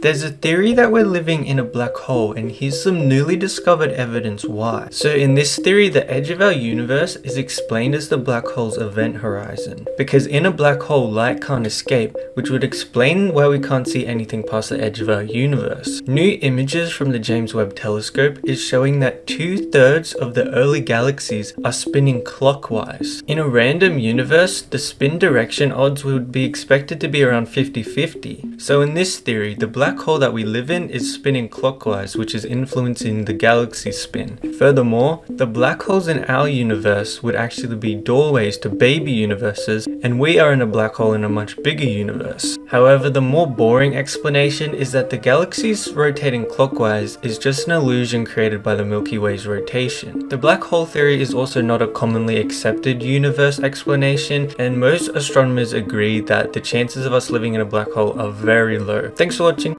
There's a theory that we're living in a black hole and here's some newly discovered evidence why. So in this theory, the edge of our universe is explained as the black hole's event horizon. Because in a black hole, light can't escape, which would explain why we can't see anything past the edge of our universe. New images from the James Webb Telescope is showing that two thirds of the early galaxies are spinning clockwise. In a random universe, the spin direction odds would be expected to be around 50-50. So in this theory, the black hole that we live in is spinning clockwise, which is influencing the galaxy's spin. Furthermore, the black holes in our universe would actually be doorways to baby universes, and we are in a black hole in a much bigger universe. However, the more boring explanation is that the galaxies rotating clockwise is just an illusion created by the Milky Way's rotation. The black hole theory is also not a commonly accepted universe explanation, and most astronomers agree that the chances of us living in a black hole are very low. Thanks for watching.